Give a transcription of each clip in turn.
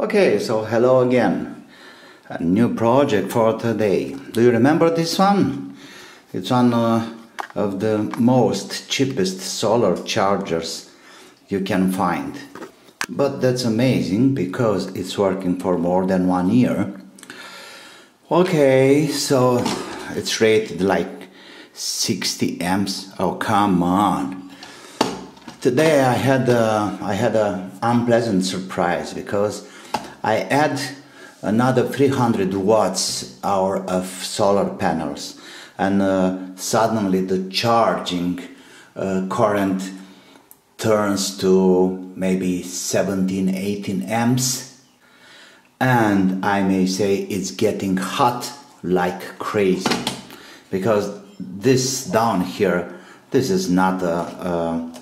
Okay, so hello again. A new project for today. Do you remember this one? It's one uh, of the most cheapest solar chargers you can find. But that's amazing because it's working for more than one year. Okay, so it's rated like 60 amps. Oh, come on. Today I had a, I had a unpleasant surprise because I add another 300 watts hour of solar panels. And uh, suddenly the charging uh, current turns to maybe 17 18 amps. And I may say it's getting hot like crazy. Because this down here this is not a, a,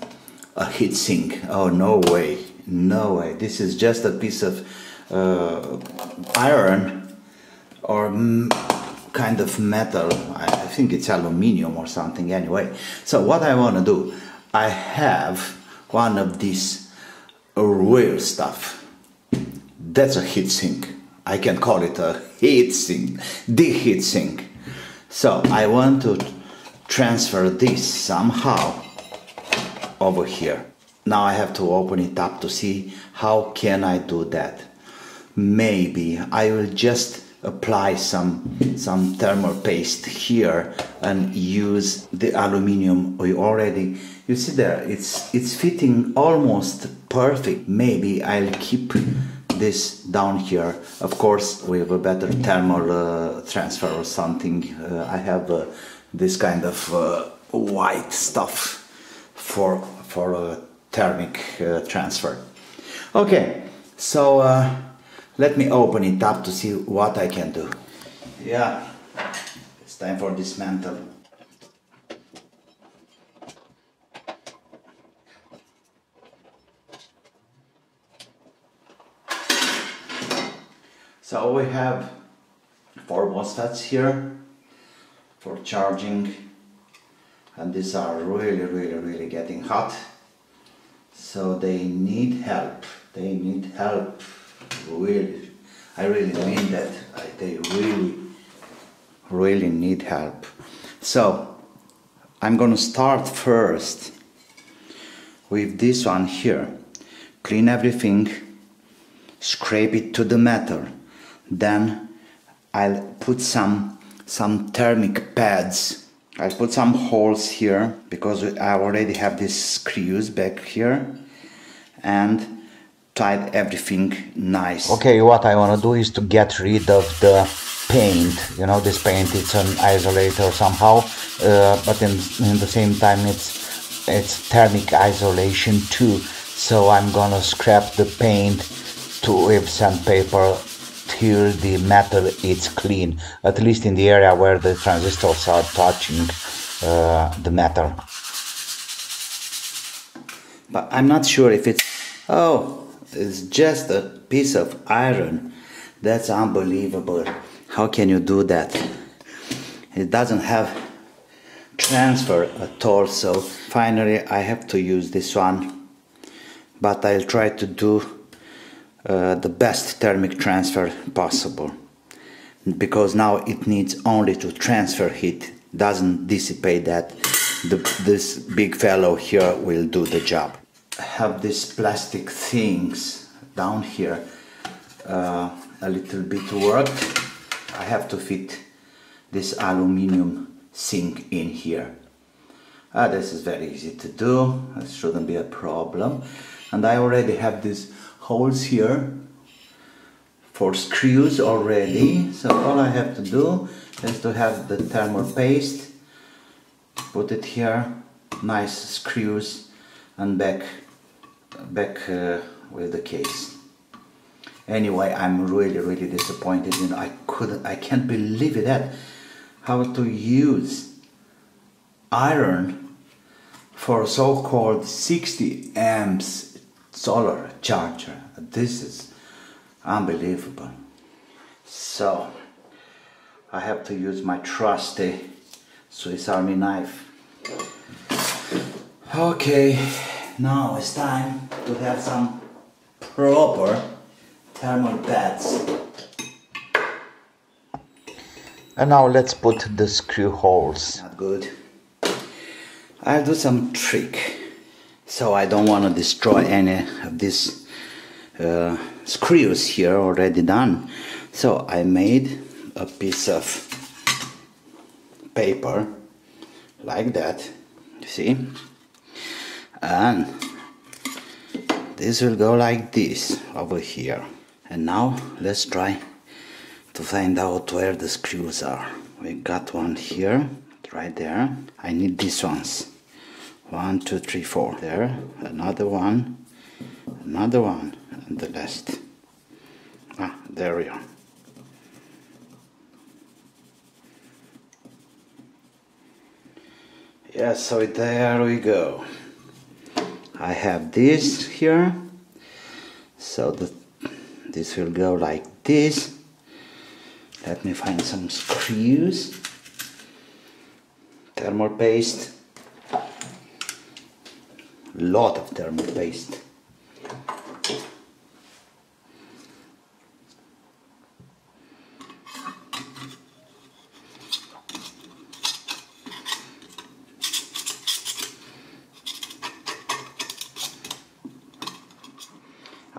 a heat sink oh no way. No way. This is just a piece of uh, iron or kind of metal. I, think it's aluminium or something anyway. So what I want to do, I have one of these real stuff. That's a heat sink. I can call it a heat sink, the heat sink. So I want to transfer this somehow over here. Now I have to open it up to see how can I do that maybe. I will just apply some some thermal paste here and use the aluminium we already you see there it's it's fitting almost perfect. Maybe I'll keep this down here. Of course we have a better thermal uh, transfer or something. Uh, I have uh, this kind of uh, white stuff for for a thermic uh, transfer. Okay so uh, let me open it up to see what I can do. Yeah, it's time for dismantle. So we have four MOSFETs here for charging. And these are really really really getting hot. So they need help. They need help really, I really mean that. I, they really, really need help. So, I'm gonna start first with this one here. Clean everything, scrape it to the metal. Then I'll put some some thermic pads. I'll put some holes here because I already have these screws back here and tied everything nice. Okay, what I want to do is to get rid of the paint. You know, this paint it's an isolator somehow, uh, but in, in the same time it's it's thermic isolation too. So I'm gonna scrap the paint to with sandpaper till the metal is clean, at least in the area where the transistors are touching uh, the metal. But I'm not sure if it's oh it's just a piece of iron. That's unbelievable. How can you do that? It doesn't have transfer at all. So finally I have to use this one. But I'll try to do uh, the best thermic transfer possible. Because now it needs only to transfer heat. Doesn't dissipate that. The, this big fellow here will do the job have these plastic things down here uh, a little bit worked I have to fit this aluminium sink in here. Ah, this is very easy to do. It shouldn't be a problem. And I already have these holes here for screws already. So all I have to do is to have the thermal paste put it here nice screws and back back uh, with the case. Anyway I'm really really disappointed you know I couldn't I can't believe it that how to use iron for so-called 60 amps solar charger. This is unbelievable. So I have to use my trusty Swiss Army knife okay now it's time to have some proper thermal pads. And now let's put the screw holes. Not good. I'll do some trick. So I don't want to destroy any of these uh, screws here already done. So I made a piece of paper like that, you see? And this will go like this over here. And now let's try to find out where the screws are. We got one here, right there. I need these ones. One, two, three, four. There, another one, another one, and the last. Ah, there we are. Yeah, so there we go. I have this here. So the, this will go like this. Let me find some screws. Thermal paste. Lot of thermal paste.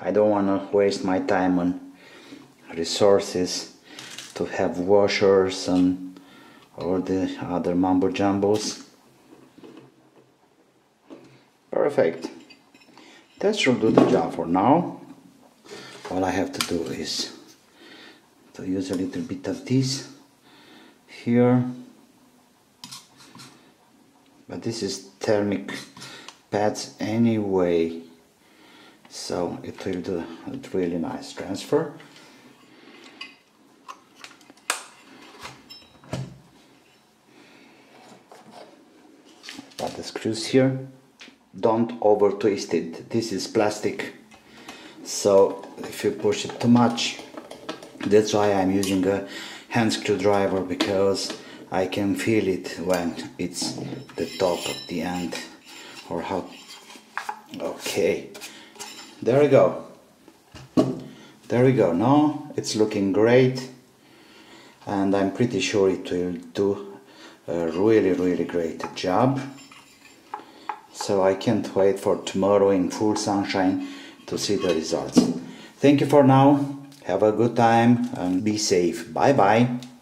I don't want to waste my time on resources to have washers and all the other mumbo jumbos. Perfect. That should do the job for now. All I have to do is to use a little bit of this here. But this is thermic pads anyway so it will do a really nice transfer. But the screws here. Don't over twist it. This is plastic. So if you push it too much that's why I'm using a hand screwdriver because I can feel it when it's the top of the end or how okay there we go. There we go. Now it's looking great. And I'm pretty sure it will do a really really great job. So I can't wait for tomorrow in full sunshine to see the results. Thank you for now. Have a good time and be safe. Bye bye